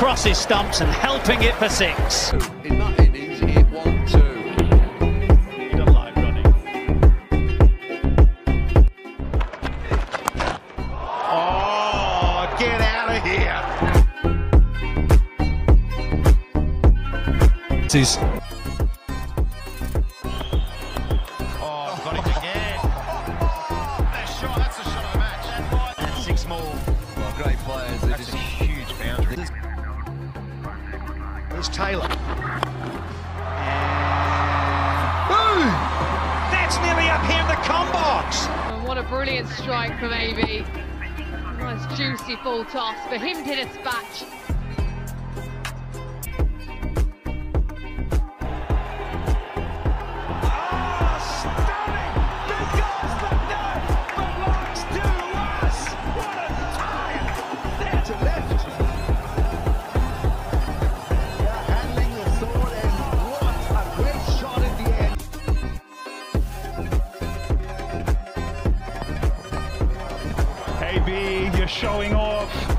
across his stumps and helping it for six. In that innings, he hit one, two. He like running. Oh, get out of here. This is There's Taylor. That's nearly up here in the com box. And what a brilliant strike from AB. Nice juicy full toss for him to dispatch. AB, you're showing off.